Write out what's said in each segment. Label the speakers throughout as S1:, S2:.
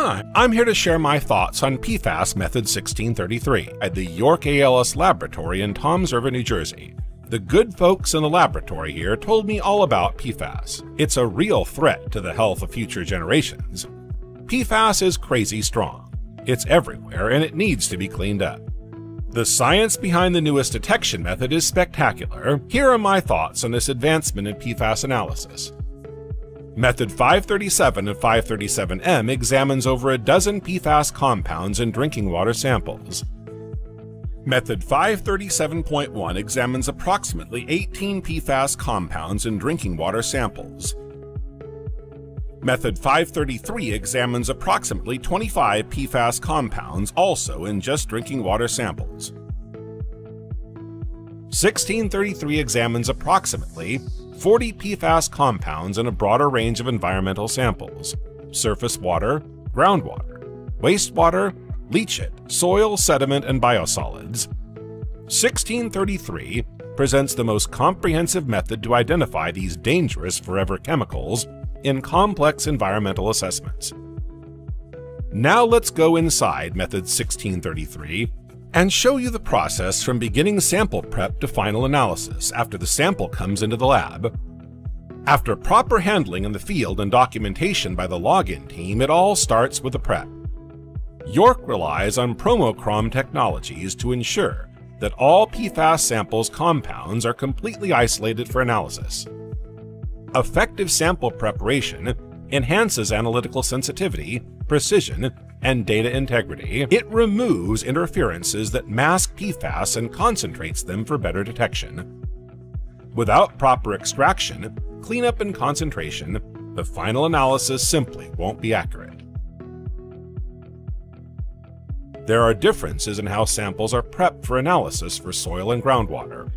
S1: Hi, I'm here to share my thoughts on PFAS Method 1633 at the York ALS Laboratory in Toms River, New Jersey. The good folks in the laboratory here told me all about PFAS. It's a real threat to the health of future generations. PFAS is crazy strong. It's everywhere and it needs to be cleaned up. The science behind the newest detection method is spectacular. Here are my thoughts on this advancement in PFAS analysis. Method 537 and 537M examines over a dozen PFAS compounds in drinking water samples. Method 537.1 examines approximately 18 PFAS compounds in drinking water samples. Method 533 examines approximately 25 PFAS compounds also in just drinking water samples. 1633 examines approximately 40 PFAS compounds in a broader range of environmental samples surface water, groundwater, wastewater, leachate, soil, sediment, and biosolids. 1633 presents the most comprehensive method to identify these dangerous forever chemicals in complex environmental assessments. Now let's go inside Method 1633 and show you the process from beginning sample prep to final analysis after the sample comes into the lab. After proper handling in the field and documentation by the login team, it all starts with the prep. York relies on Promochrom technologies to ensure that all PFAS samples compounds are completely isolated for analysis. Effective sample preparation enhances analytical sensitivity, precision, and data integrity, it removes interferences that mask PFAS and concentrates them for better detection. Without proper extraction, cleanup, and concentration, the final analysis simply won't be accurate. There are differences in how samples are prepped for analysis for soil and groundwater.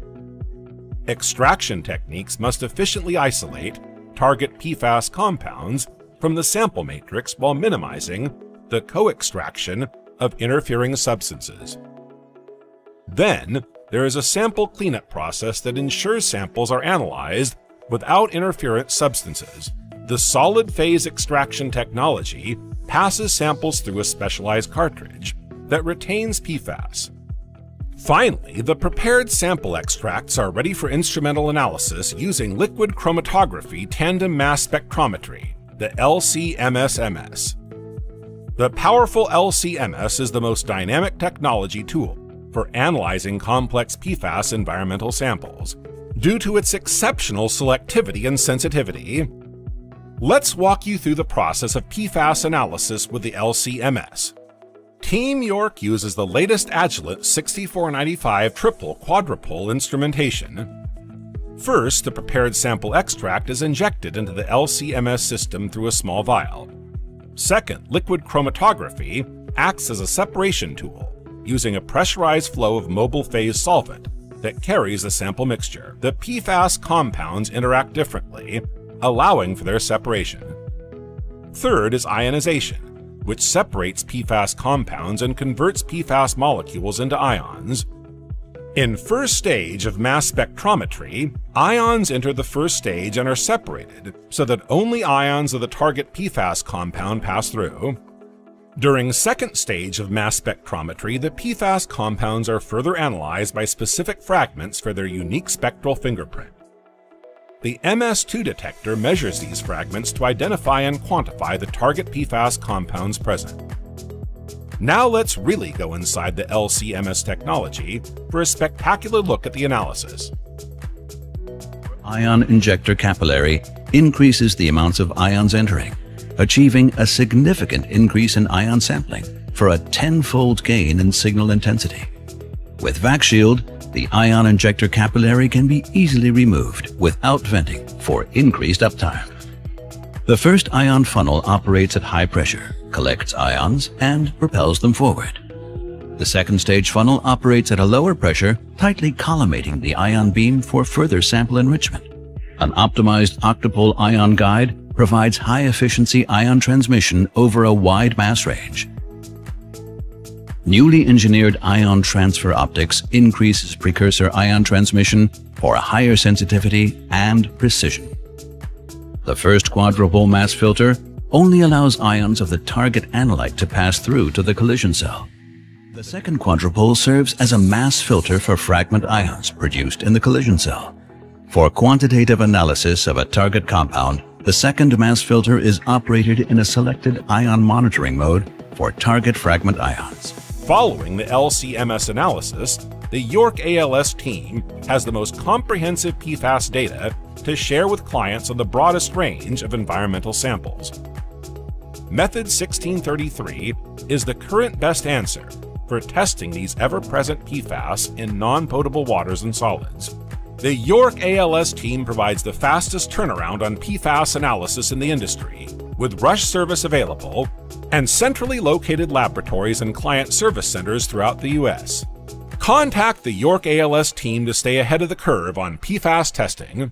S1: Extraction techniques must efficiently isolate target PFAS compounds from the sample matrix while minimizing the co-extraction of interfering substances. Then, there is a sample cleanup process that ensures samples are analyzed without interferent substances. The solid phase extraction technology passes samples through a specialized cartridge that retains PFAS. Finally, the prepared sample extracts are ready for instrumental analysis using liquid chromatography tandem mass spectrometry, the LCMSMS. The powerful LCMS is the most dynamic technology tool for analyzing complex PFAS environmental samples. Due to its exceptional selectivity and sensitivity, let's walk you through the process of PFAS analysis with the LCMS. Team York uses the latest Agilent 6495 triple quadrupole instrumentation. First, the prepared sample extract is injected into the LCMS system through a small vial. Second, liquid chromatography acts as a separation tool, using a pressurized flow of mobile phase solvent that carries the sample mixture. The PFAS compounds interact differently, allowing for their separation. Third is ionization, which separates PFAS compounds and converts PFAS molecules into ions, in first stage of mass spectrometry, ions enter the first stage and are separated so that only ions of the target PFAS compound pass through. During second stage of mass spectrometry, the PFAS compounds are further analyzed by specific fragments for their unique spectral fingerprint. The MS2 detector measures these fragments to identify and quantify the target PFAS compounds present. Now let's really go inside the LCMS technology for a spectacular look at the analysis.
S2: Ion injector capillary increases the amounts of ions entering, achieving a significant increase in ion sampling for a tenfold gain in signal intensity. With VacShield, the ion injector capillary can be easily removed without venting for increased uptime. The first ion funnel operates at high pressure, collects ions, and propels them forward. The second stage funnel operates at a lower pressure, tightly collimating the ion beam for further sample enrichment. An optimized octopole ion guide provides high-efficiency ion transmission over a wide mass range. Newly engineered ion transfer optics increases precursor ion transmission for a higher sensitivity and precision. The first quadrupole mass filter only allows ions of the target analyte to pass through to the collision cell. The second quadrupole serves as a mass filter for fragment ions produced in the collision cell. For quantitative analysis of a target compound, the second mass filter is operated in a selected ion monitoring mode for target fragment ions.
S1: Following the LCMS analysis, the York ALS team has the most comprehensive PFAS data to share with clients on the broadest range of environmental samples. Method 1633 is the current best answer for testing these ever-present PFAS in non-potable waters and solids. The York ALS team provides the fastest turnaround on PFAS analysis in the industry, with rush service available and centrally located laboratories and client service centers throughout the U.S. Contact the York ALS team to stay ahead of the curve on PFAS testing